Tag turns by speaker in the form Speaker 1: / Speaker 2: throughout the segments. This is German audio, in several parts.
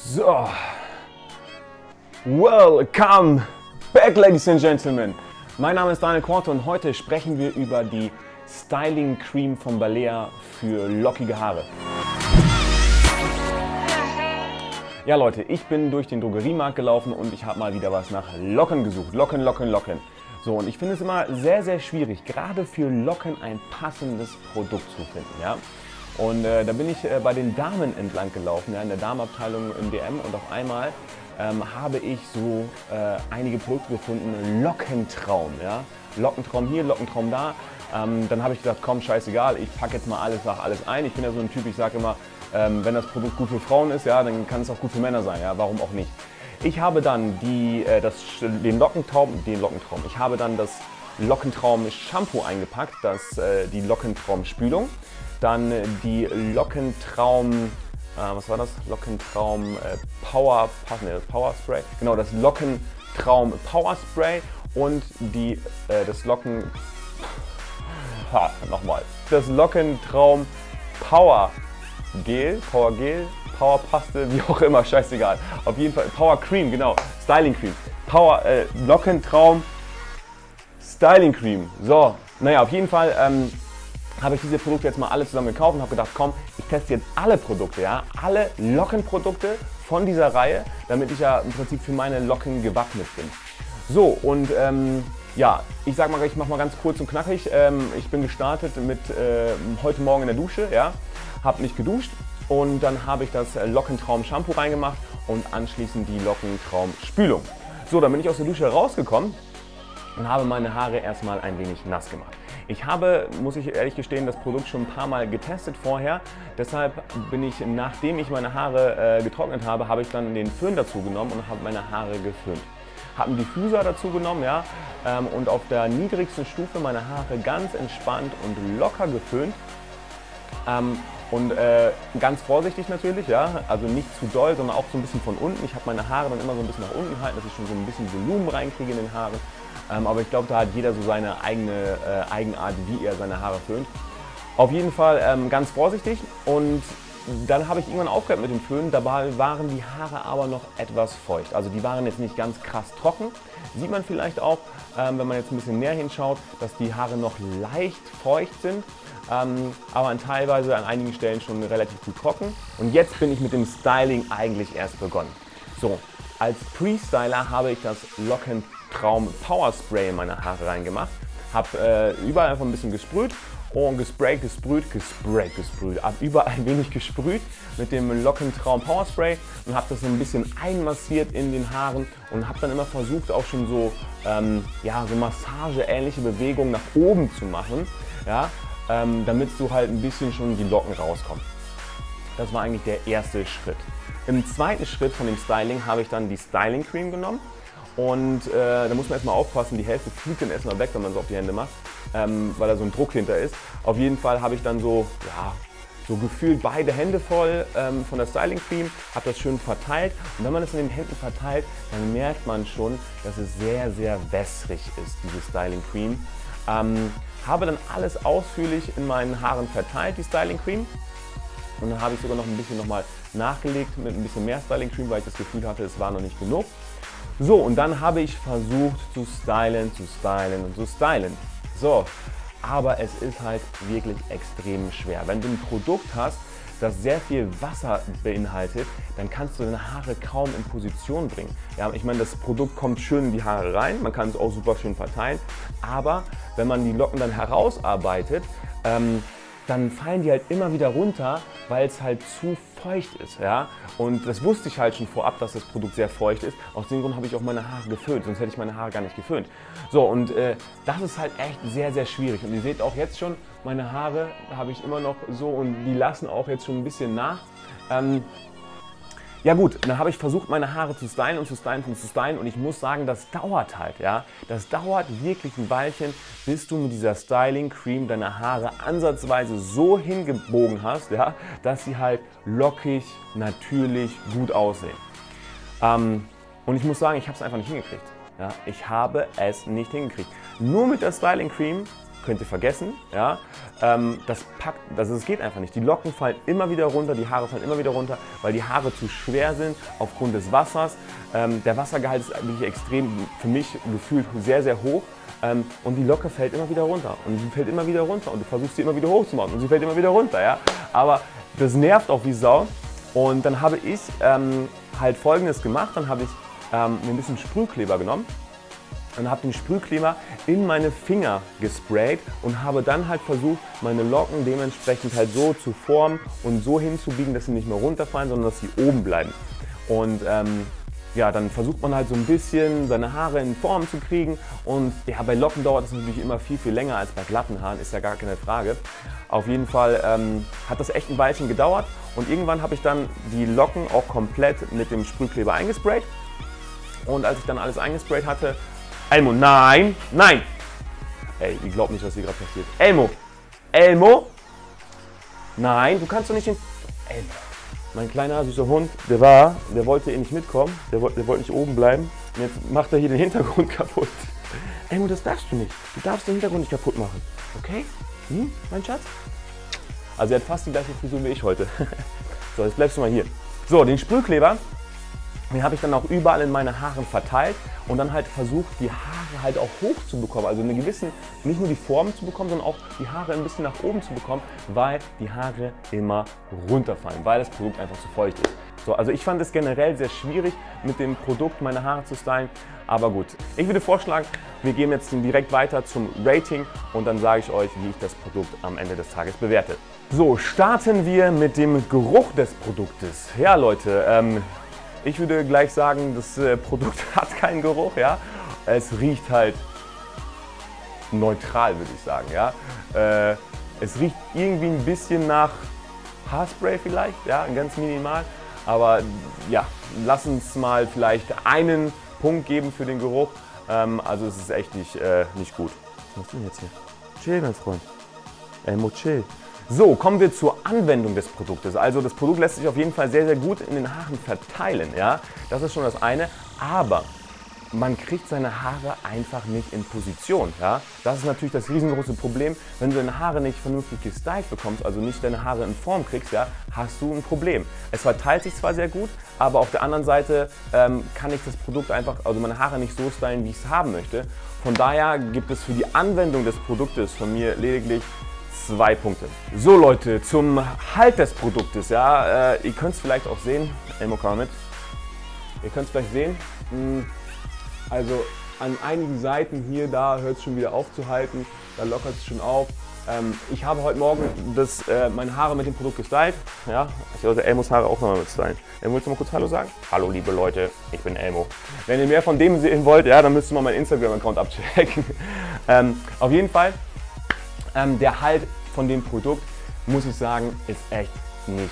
Speaker 1: So, welcome back, ladies and gentlemen. Mein Name ist Daniel Korte und heute sprechen wir über die Styling Cream von Balea für lockige Haare. Ja Leute, ich bin durch den Drogeriemarkt gelaufen und ich habe mal wieder was nach Locken gesucht. Locken, Locken, Locken. So, und ich finde es immer sehr, sehr schwierig, gerade für Locken ein passendes Produkt zu finden. Ja? Und äh, da bin ich äh, bei den Damen entlang gelaufen, ja, in der Damenabteilung im DM und auf einmal ähm, habe ich so äh, einige Produkte gefunden, Lockentraum. Ja? Lockentraum hier, Lockentraum da. Ähm, dann habe ich gedacht, komm, scheißegal, ich packe jetzt mal alles nach alles ein. Ich bin ja so ein Typ, ich sage immer, ähm, wenn das Produkt gut für Frauen ist, ja, dann kann es auch gut für Männer sein. Ja? Warum auch nicht? Ich habe dann die, äh, das, den Lockentraum, den Lockentraum, ich habe dann das Lockentraum Shampoo eingepackt, das, äh, die Lockentraum Spülung. Dann die Lockentraum, äh, was war das? Lockentraum äh, Power, nee, Power Spray. Genau, das Lockentraum Power Spray und die, äh, das Locken, ha, nochmal, das Lockentraum Power Gel, Power Gel, Power Paste, wie auch immer, scheißegal. Auf jeden Fall Power Cream, genau, Styling Cream. Power äh, Lockentraum Styling Cream. So, naja, auf jeden Fall ähm, habe ich diese Produkte jetzt mal alle zusammen gekauft und habe gedacht, komm, ich teste jetzt alle Produkte, ja, alle Lockenprodukte von dieser Reihe, damit ich ja im Prinzip für meine Locken gewappnet bin. So, und ähm, ja, ich sag mal, ich mache mal ganz kurz und knackig. Ähm, ich bin gestartet mit äh, heute Morgen in der Dusche, ja, habe mich geduscht und dann habe ich das Lockentraum Shampoo reingemacht und anschließend die Lockentraum Spülung. So, dann bin ich aus der Dusche rausgekommen und habe meine Haare erstmal ein wenig nass gemacht. Ich habe, muss ich ehrlich gestehen, das Produkt schon ein paar Mal getestet vorher. Deshalb bin ich, nachdem ich meine Haare äh, getrocknet habe, habe ich dann den Föhn dazu genommen und habe meine Haare geföhnt. Habe einen Diffuser dazu genommen ja, ähm, und auf der niedrigsten Stufe meine Haare ganz entspannt und locker geföhnt. Ähm, und äh, ganz vorsichtig natürlich, ja, also nicht zu doll, sondern auch so ein bisschen von unten. Ich habe meine Haare dann immer so ein bisschen nach unten gehalten, dass ich schon so ein bisschen Volumen reinkriege in den Haaren. Ähm, aber ich glaube, da hat jeder so seine eigene äh, Eigenart, wie er seine Haare föhnt. Auf jeden Fall ähm, ganz vorsichtig und dann habe ich irgendwann aufgehört mit dem Föhnen. Dabei waren die Haare aber noch etwas feucht. Also die waren jetzt nicht ganz krass trocken. Sieht man vielleicht auch, ähm, wenn man jetzt ein bisschen näher hinschaut, dass die Haare noch leicht feucht sind ähm, aber an teilweise an einigen Stellen schon relativ gut trocken. Und jetzt bin ich mit dem Styling eigentlich erst begonnen. So, als Pre-Styler habe ich das Lockentraum Power Spray in meine Haare reingemacht, habe äh, überall einfach ein bisschen gesprüht und gesprayt, gesprüht, gesprayt, gesprüht. Hab überall ein wenig gesprüht mit dem Lockentraum Power Spray und habe das so ein bisschen einmassiert in den Haaren und habe dann immer versucht, auch schon so, ähm, ja, so Massage-ähnliche Bewegungen nach oben zu machen. Ja, ähm, damit so halt ein bisschen schon die Locken rauskommen. Das war eigentlich der erste Schritt. Im zweiten Schritt von dem Styling habe ich dann die Styling Cream genommen und äh, da muss man erstmal aufpassen, die Hälfte fliegt dann erstmal weg, wenn man es auf die Hände macht, ähm, weil da so ein Druck hinter ist. Auf jeden Fall habe ich dann so, ja, so gefühlt beide Hände voll ähm, von der Styling Cream, habe das schön verteilt und wenn man es in den Händen verteilt, dann merkt man schon, dass es sehr, sehr wässrig ist, diese Styling Cream. Ähm, habe dann alles ausführlich in meinen Haaren verteilt, die Styling Cream. Und dann habe ich sogar noch ein bisschen nochmal nachgelegt mit ein bisschen mehr Styling Cream, weil ich das Gefühl hatte, es war noch nicht genug. So, und dann habe ich versucht zu stylen, zu stylen und zu stylen. So, aber es ist halt wirklich extrem schwer. Wenn du ein Produkt hast, das sehr viel Wasser beinhaltet, dann kannst du deine Haare kaum in Position bringen. Ja, ich meine, das Produkt kommt schön in die Haare rein, man kann es auch super schön verteilen, aber wenn man die Locken dann herausarbeitet, ähm, dann fallen die halt immer wieder runter, weil es halt zu feucht ist. Ja? Und das wusste ich halt schon vorab, dass das Produkt sehr feucht ist. Aus dem Grund habe ich auch meine Haare geföhnt, sonst hätte ich meine Haare gar nicht geföhnt. So, und äh, das ist halt echt sehr, sehr schwierig. Und ihr seht auch jetzt schon, meine Haare habe ich immer noch so und die lassen auch jetzt schon ein bisschen nach. Ähm, ja gut, dann habe ich versucht, meine Haare zu stylen und zu stylen und zu stylen und ich muss sagen, das dauert halt, ja. Das dauert wirklich ein Weilchen, bis du mit dieser Styling Cream deine Haare ansatzweise so hingebogen hast, ja, dass sie halt lockig, natürlich, gut aussehen. Ähm, und ich muss sagen, ich habe es einfach nicht hingekriegt. Ja. Ich habe es nicht hingekriegt. Nur mit der Styling Cream könnt ihr vergessen. Ja? Ähm, das packt, also es geht einfach nicht. Die Locken fallen immer wieder runter, die Haare fallen immer wieder runter, weil die Haare zu schwer sind aufgrund des Wassers. Ähm, der Wassergehalt ist wirklich extrem, für mich gefühlt sehr, sehr hoch. Ähm, und die Locke fällt immer wieder runter und sie fällt immer wieder runter und du versuchst sie immer wieder hochzumachen und sie fällt immer wieder runter. Ja? Aber das nervt auch wie Sau. Und dann habe ich ähm, halt folgendes gemacht, dann habe ich ähm, mir ein bisschen Sprühkleber genommen und habe den Sprühkleber in meine Finger gesprayt und habe dann halt versucht, meine Locken dementsprechend halt so zu formen und so hinzubiegen, dass sie nicht mehr runterfallen, sondern dass sie oben bleiben. Und ähm, ja, dann versucht man halt so ein bisschen seine Haare in Form zu kriegen und ja, bei Locken dauert das natürlich immer viel, viel länger als bei glatten Haaren, ist ja gar keine Frage. Auf jeden Fall ähm, hat das echt ein Weilchen gedauert und irgendwann habe ich dann die Locken auch komplett mit dem Sprühkleber eingesprayt und als ich dann alles eingesprayt hatte, Elmo, nein, nein. Ey, ihr glaubt nicht, was hier gerade passiert. Elmo, Elmo, nein, du kannst doch nicht in... Elmo. Mein kleiner süßer Hund, der war, der wollte eh nicht mitkommen, der, der wollte nicht oben bleiben. Und jetzt macht er hier den Hintergrund kaputt. Elmo, das darfst du nicht. Du darfst den Hintergrund nicht kaputt machen. Okay? Hm, mein Schatz? Also er hat fast die gleiche Frisur wie ich heute. so, jetzt bleibst du mal hier. So, den Sprühkleber, den habe ich dann auch überall in meine Haare verteilt und dann halt versucht, die Haare halt auch hoch zu bekommen. Also eine gewissen, nicht nur die Form zu bekommen, sondern auch die Haare ein bisschen nach oben zu bekommen, weil die Haare immer runterfallen, weil das Produkt einfach zu feucht ist. So, also ich fand es generell sehr schwierig, mit dem Produkt meine Haare zu stylen, aber gut. Ich würde vorschlagen, wir gehen jetzt direkt weiter zum Rating und dann sage ich euch, wie ich das Produkt am Ende des Tages bewerte. So, starten wir mit dem Geruch des Produktes. Ja Leute, ähm, ich würde gleich sagen, das äh, Produkt hat keinen Geruch, ja. Es riecht halt neutral, würde ich sagen, ja. Äh, es riecht irgendwie ein bisschen nach Haarspray vielleicht, ja, ganz minimal. Aber ja, lass uns mal vielleicht einen Punkt geben für den Geruch. Ähm, also es ist echt nicht, äh, nicht gut. Was machst du denn jetzt hier? Chill, mein Freund. Elmo, chill. So, kommen wir zur Anwendung des Produktes. Also das Produkt lässt sich auf jeden Fall sehr, sehr gut in den Haaren verteilen. Ja? Das ist schon das eine. Aber man kriegt seine Haare einfach nicht in Position. Ja? Das ist natürlich das riesengroße Problem. Wenn du deine Haare nicht vernünftig gestylt bekommst, also nicht deine Haare in Form kriegst, ja, hast du ein Problem. Es verteilt sich zwar sehr gut, aber auf der anderen Seite ähm, kann ich das Produkt einfach, also meine Haare nicht so stylen, wie ich es haben möchte. Von daher gibt es für die Anwendung des Produktes von mir lediglich zwei Punkte. So Leute, zum Halt des Produktes. Ja, äh, ihr könnt es vielleicht auch sehen. Elmo, komm mit. Ihr könnt es vielleicht sehen. Hm, also an einigen Seiten hier, da hört es schon wieder auf zu halten. Da lockert es schon auf. Ähm, ich habe heute Morgen das, äh, meine Haare mit dem Produkt gestylt. Ja, ich sollte Elmos Haare auch nochmal mit stylen. Elmo, willst du mal kurz Hallo sagen? Hallo liebe Leute, ich bin Elmo. Wenn ihr mehr von dem sehen wollt, ja, dann müsst ihr mal meinen Instagram-Account abchecken. ähm, auf jeden Fall, ähm, der Halt von dem Produkt, muss ich sagen, ist echt nicht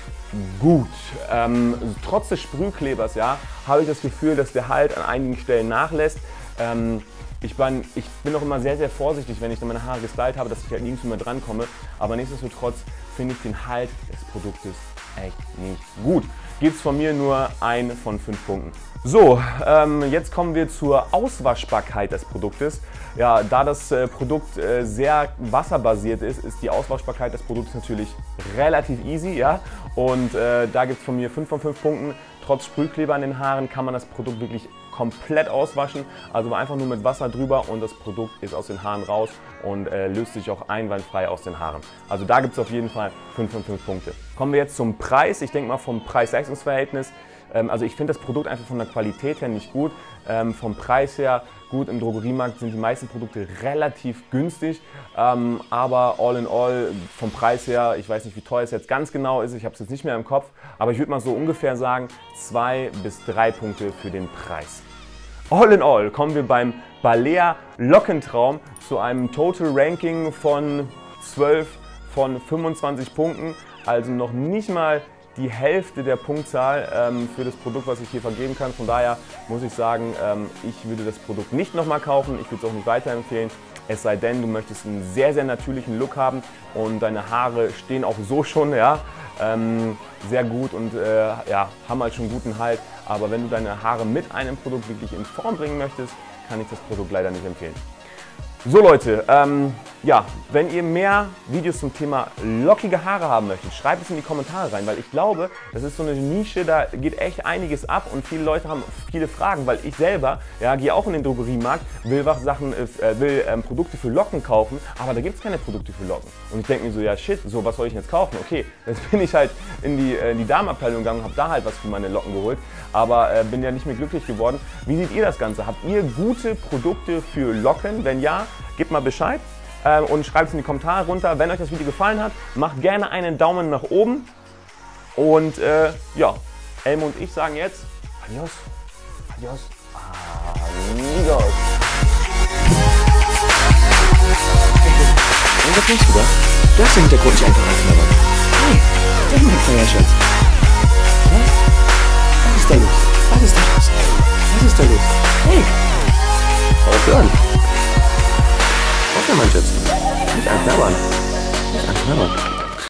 Speaker 1: gut. Ähm, trotz des Sprühklebers ja, habe ich das Gefühl, dass der Halt an einigen Stellen nachlässt. Ähm, ich bin, ich bin auch immer sehr, sehr vorsichtig, wenn ich meine Haare gestylt habe, dass ich halt nirgends mehr drankomme. Aber nichtsdestotrotz finde ich den Halt des Produktes echt nicht gut. Gibt es von mir nur ein von fünf Punkten. So, ähm, jetzt kommen wir zur Auswaschbarkeit des Produktes. Ja, da das äh, Produkt äh, sehr wasserbasiert ist, ist die Auswaschbarkeit des Produktes natürlich relativ easy. Ja? Und äh, da gibt es von mir 5 von 5 Punkten. Trotz Sprühkleber an den Haaren kann man das Produkt wirklich komplett auswaschen. Also einfach nur mit Wasser drüber und das Produkt ist aus den Haaren raus und äh, löst sich auch einwandfrei aus den Haaren. Also da gibt es auf jeden Fall 5 von 5 Punkte. Kommen wir jetzt zum Preis. Ich denke mal vom Preis-Leistungs-Verhältnis also ich finde das Produkt einfach von der Qualität her nicht gut. Ähm, vom Preis her gut, im Drogeriemarkt sind die meisten Produkte relativ günstig. Ähm, aber all in all, vom Preis her, ich weiß nicht, wie teuer es jetzt ganz genau ist, ich habe es jetzt nicht mehr im Kopf, aber ich würde mal so ungefähr sagen, zwei bis drei Punkte für den Preis. All in all kommen wir beim Balea Lockentraum zu einem Total Ranking von 12 von 25 Punkten. Also noch nicht mal die Hälfte der Punktzahl ähm, für das Produkt, was ich hier vergeben kann. Von daher muss ich sagen, ähm, ich würde das Produkt nicht nochmal kaufen. Ich würde es auch nicht weiterempfehlen. Es sei denn, du möchtest einen sehr, sehr natürlichen Look haben und deine Haare stehen auch so schon ja, ähm, sehr gut und äh, ja, haben halt schon guten Halt. Aber wenn du deine Haare mit einem Produkt wirklich in Form bringen möchtest, kann ich das Produkt leider nicht empfehlen. So Leute, ähm, ja, wenn ihr mehr Videos zum Thema lockige Haare haben möchtet, schreibt es in die Kommentare rein, weil ich glaube, das ist so eine Nische, da geht echt einiges ab und viele Leute haben viele Fragen, weil ich selber, ja, gehe auch in den Drogeriemarkt, will was Sachen, äh, will ähm, Produkte für Locken kaufen, aber da gibt es keine Produkte für Locken. Und ich denke mir so, ja shit, so was soll ich jetzt kaufen? Okay, jetzt bin ich halt in die, äh, in die Damenabteilung gegangen habe da halt was für meine Locken geholt, aber äh, bin ja nicht mehr glücklich geworden. Wie seht ihr das Ganze? Habt ihr gute Produkte für Locken? Wenn ja, gebt mal Bescheid äh, und schreibt es in die Kommentare runter. Wenn euch das Video gefallen hat, macht gerne einen Daumen nach oben. Und äh, ja, Elmo und ich sagen jetzt Adios, Adios, Amigos.
Speaker 2: Und was machst du da? Das hast der Hintergrund nicht einfach anknabbern. Hey, der Hintergrund Was ist da los? Was
Speaker 1: ist da los? Was ist da los? Hey, aufhören! Manchester. Manchester. Manchester. Manchester. Manchester. Manchester. Manchester.